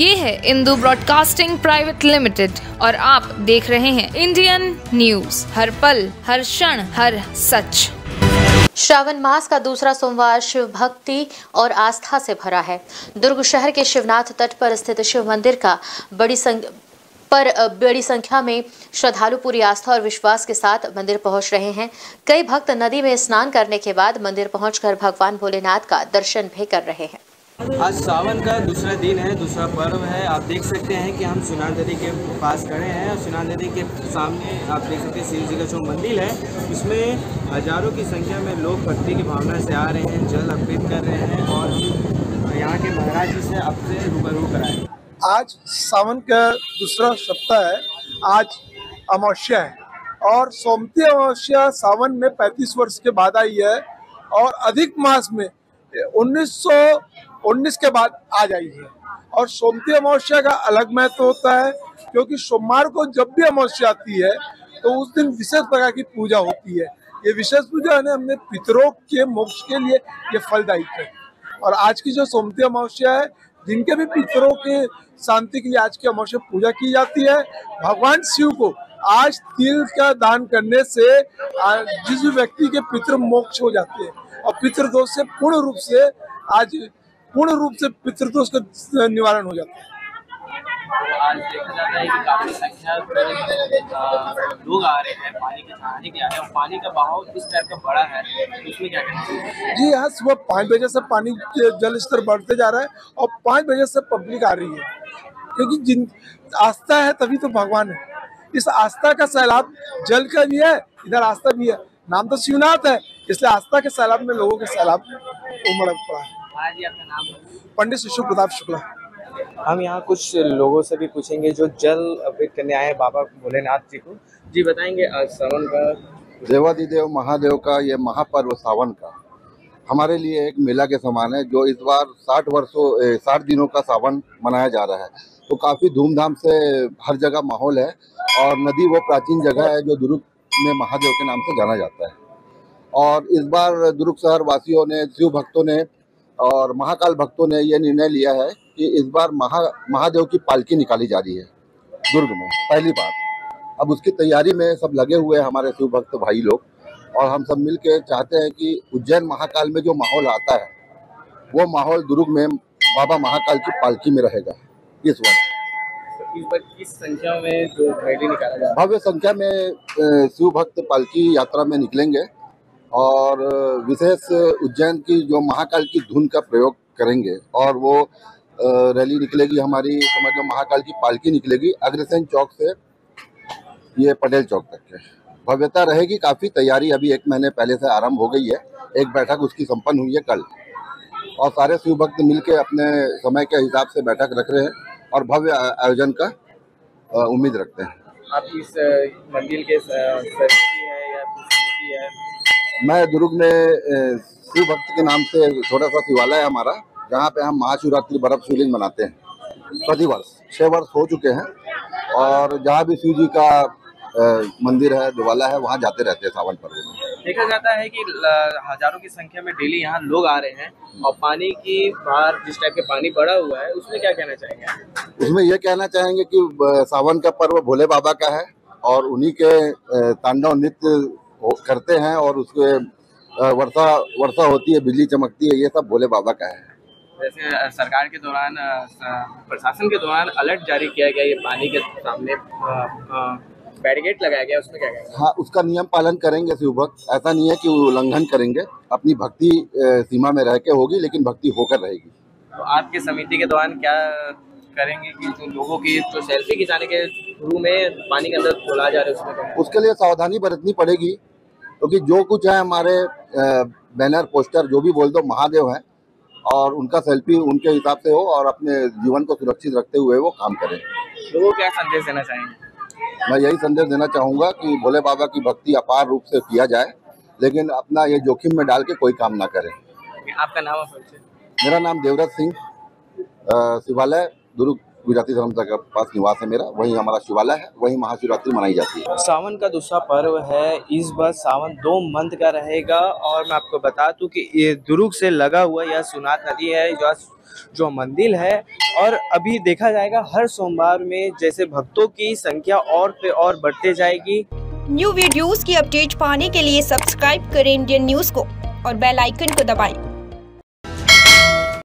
ये है Indu broadcasting private limited और आप देख रहे हैं इंडियन न्यूज़। हर पल, हर क्षण, हर सच। श्रावण मास का दूसरा सोमवार शिव भक्ति और आस्था से भरा है। दुर्ग शहर के शिवनाथ तट पर स्थित शिव मंदिर का बड़ी संग... पर बड़ी संख्या में श्रद्धालु पूरी आस्था और विश्वास के साथ मंदिर पहुँच रहे हैं। कई भक्त नदी में स्नान करने के बाद मंदिर पहुंचकर भगवान भोलेनाथ का दर्शन भी कर रहे हैं। आज सावन का दूसरा दिन है, दूसरा पर्व है। आप देख सकते हैं कि हम सुनार नदी के पास खड़े हैं और सुनार नदी के सामने आप देख सकते हैं शिव जी का जो मंदिर है उसमें हज़ारों की संख्या में लोग भक्ति की भावना से आ रहे हैं, जल अर्पित कर रहे हैं और यहाँ के महाराज जी से आपसे रूबरू कराए। आज सावन का दूसरा सप्ताह है, आज अमावस्या है और सोमती अमावस्या सावन में 35 वर्ष के बाद आई है और अधिक मास में 1919 के बाद आ है और सोमती अमावस्या का अलग महत्व होता है, क्योंकि सोमवार को जब भी अमावस्या आती है तो उस दिन विशेष प्रकार की पूजा होती है। ये विशेष पूजा है हमने पितरों के मोक्ष के लिए ये फलदायी है। और आज की जो सोमती अमावस्या है, जिनके भी पितरों के शांति के लिए आज की अमावस्या पूजा की जाती है, भगवान शिव को आज तिल का दान करने से जिस व्यक्ति के पितृ मोक्ष हो जाते हैं, और पितृदोष से पूर्ण रूप से आज पूर्ण रूप से पितृदोष का निवारण हो जाता है। तो आज देखा जाता है कि काफ़ी संख्या लोग आ रहे हैं पानी के नहाने के आ रहे हैं। पानी का बहाव इस टाइप का बड़ा है तो क्या कहना चाहिए? जी हाँ सुबह पाँच बजे से पानी जल स्तर बढ़ते जा रहा है और पाँच बजे से पब्लिक आ रही है। क्योंकि जिन आस्था है तभी तो भगवान है। इस आस्था का सैलाब जल का भी है इधर आस्था भी है। नाम तो शिवनाथ है इसलिए आस्था के सैलाब में लोगों के सैलाब उमड़ पड़ा है। पंडित शिशु प्रताप शुक्ला। हम यहाँ कुछ लोगों से भी पूछेंगे जो जल अर्पित करने आए हैं बाबा भोलेनाथ जी को। जी बताएँगे आज सावन का। देवादिदेव महादेव का ये महापर्व सावन का। हमारे लिए एक मेला के समान है जो इस बार साठ वर्षों साठ दिनों का सावन मनाया जा रहा है। तो काफ़ी धूमधाम से हर जगह माहौल है और नदी वो प्राचीन जगह है जो दुर्ग में महादेव के नाम से जाना जाता है। और इस बार दुर्ग शहर वासियों ने शिव भक्तों ने और महाकाल भक्तों ने यह निर्णय लिया है कि इस बार महा महादेव की पालकी निकाली जा रही है दुर्ग में पहली बार। अब उसकी तैयारी में सब लगे हुए हैं हमारे शिव भक्त भाई लोग और हम सब मिल के चाहते हैं कि उज्जैन महाकाल में जो माहौल आता है वो माहौल दुर्ग में बाबा महाकाल की पालकी में रहेगा इस वर्ष किस संख्या में जो रैली निकाला जा भव्य संख्या में शिव भक्त पालकी यात्रा में निकलेंगे और विशेष उज्जैन की जो महाकाल की धुन का प्रयोग करेंगे और वो रैली निकलेगी हमारी समझ लो महाकाल की पालकी निकलेगी अग्रसेन चौक से, ये पटेल चौक तक के भव्यता रहेगी काफ़ी, तैयारी अभी एक महीने पहले से आरंभ हो गई है। एक बैठक उसकी संपन्न हुई है कल। और सारे शिव भक्त मिलके अपने समय के हिसाब से बैठक रख रहे हैं और भव्य आयोजन का उम्मीद रखते हैं। आप इस मंदिर के है या है? मैं दुर्ग में शिव भक्त के नाम से छोटा सा शिवालय है हमारा जहाँ पे हम महाशिवरात्रि बर्फ़ शिवलिंग मनाते हैं। प्रतिवर्ष छः वर्ष हो चुके हैं और जहाँ भी शिव जी का मंदिर है दिवाला है वहाँ जाते रहते हैं सावन पर्व में। देखा जाता है कि हज़ारों की संख्या में डेली यहाँ लोग आ रहे हैं और पानी की बाहर जिस टाइप के पानी बढ़ा हुआ है उसमें क्या कहना चाहेंगे? उसमें यह कहना चाहेंगे कि सावन का पर्व भोले बाबा का है और उन्हीं के तांडव नृत्य करते हैं और उसके वर्षा वर्षा होती है बिजली चमकती है ये सब भोले बाबा का है। जैसे सरकार के दौरान प्रशासन के दौरान अलर्ट जारी किया गया ये पानी के सामने बैरिकेड लगाया गया उसमें क्या कहेंगे? हाँ उसका नियम पालन करेंगे शिव भक्त ऐसा नहीं है कि वो उल्लंघन करेंगे अपनी भक्ति सीमा में रह के होगी लेकिन भक्ति होकर रहेगी। तो आपके समिति के दौरान क्या करेंगे कि जो लोगों की जो सेल्फी खिंचाने के थ्रू में पानी के अंदर खोला जा रहा है उसमें उसके लिए सावधानी बरतनी पड़ेगी क्योंकि जो कुछ है हमारे बैनर पोस्टर जो भी बोल दो महादेव है और उनका सेल्फी उनके हिसाब से हो और अपने जीवन को सुरक्षित रखते हुए वो काम करें। लोगों क्या संदेश देना चाहेंगे? मैं यही संदेश देना चाहूँगा कि भोले बाबा की भक्ति अपार रूप से किया जाए लेकिन अपना ये जोखिम में डाल के कोई काम ना करें। आपका नाम मेरा नाम देवराज सिंह शिवालय दुर्ग गुजराती धर्म का पास निवास है मेरा वही हमारा शिवालय है वही महाशिवरात्रि मनाई जाती है सावन का दूसरा पर्व है इस बार सावन दो मंथ का रहेगा और मैं आपको बता दूँ कि ये दुर्ग से लगा हुआ यह सुनात नदी है जो जो मंदिर है और अभी देखा जाएगा हर सोमवार में जैसे भक्तों की संख्या और पे और बढ़ते जाएगी न्यू वीडियोस की अपडेट पाने के लिए सब्सक्राइब करें इंडियन न्यूज़ को और बेल आइकन को दबाएँ।